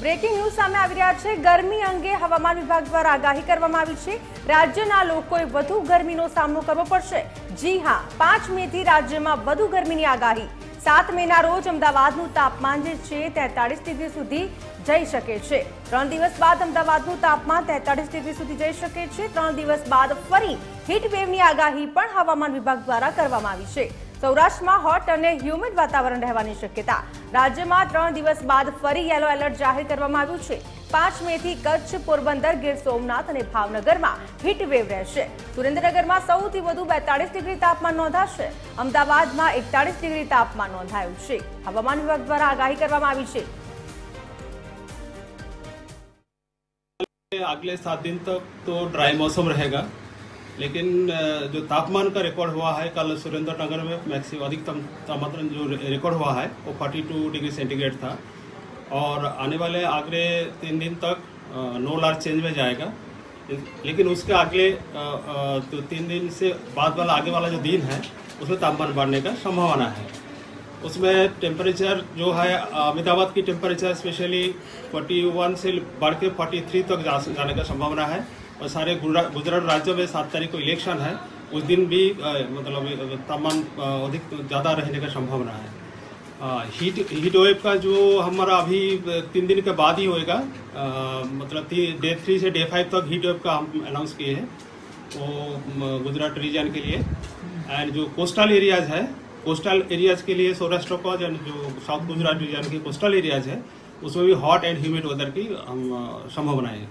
Breaking news સામે આવી રહ્યા છે. ગરમી અંગે હવામાન વિભાગ દ્વારા આગાહી કરવામાં આવી છે. રાજ્યના લોકોએ વધુ ગરમીનો સામનો કરવો પડશે. જી હા, પાંચ મે થી રાજ્યમાં વધુ ગરમીની આગાહી. સાત મેના રોજ અમદાવાદનું તાપમાન જે છે, તેતાળીસ ડિગ્રી સુધી જઈ શકે છે. ત્રણ દિવસ બાદ અમદાવાદનું તાપમાન તેતાળીસ ડિગ્રી સુધી જઈ શકે છે. ત્રણ દિવસ બાદ ફરી હીટ વેવની આગાહી પણ હવામાન વિભાગ દ્વારા કરવામાં આવી છે. સૌરાષ્ટ્રમાં હોટ અને હ્યુમિડ વાતાવરણ રહેવાની શક્યતા રાજ્યમાં ત્રણ દિવસ બાદ ફરી યેલો એલર્ટ જાહેર કરવામાં આવ્યું છે પાંચ મે થી કચ્છ પોરબંદર ગીર સોમનાથ અને ભાવનગરમાં હીટ વેવ રહેશે સુરેન્દ્રનગરમાં સૌથી વધુ બેતાળીસ ડિગ્રી તાપમાન નોંધાશે અમદાવાદમાં એકતાળીસ ડિગ્રી તાપમાન નોંધાયું છે હવામાન વિભાગ દ્વારા આગાહી કરવામાં આવી છે अगले सात दिन तक तो ड्राई मौसम रहेगा लेकिन जो तापमान का रिकॉर्ड हुआ है कल सुरेंद्र नगर में मैक्सिमम अधिकतम तापमान जो रिकॉर्ड हुआ है वो 42 डिग्री सेंटीग्रेड था। और आने वाले अगले तीन दिन तक नो लार्ज चेंज में जाएगा। लेकिन उसके अगले तो तीन दिन से बाद वाला आगे वाला जो दिन है उसमें तापमान बढ़ने का संभावना है। उसमें टेम्परेचर जो है अहमदाबाद की टेम्परेचर स्पेशली 41 से बढ़ के 43 तक जा, जाने का संभावना है। और सारे गुजरात राज्यों में सात तारीख को इलेक्शन है। उस दिन भी मतलब तापमान अधिक ज़्यादा रहने का संभावना है। हीट हीट वेव का जो हमारा अभी तीन दिन के बाद ही होएगा मतलब डे थ्री से डे फाइव तक हीट वेव का हम अनाउंस किए हैं, वो गुजरात रीजन के लिए। एंड जो कोस्टल एरियाज़ है कोस्टल एरियाज़ के लिए सौराष्ट्र का जो साउथ गुजरात रीजन के कोस्टल एरियाज़ है, उसमें भी हॉट एंड ह्यूमिड वेदर की हम संभावनाएँ हैं।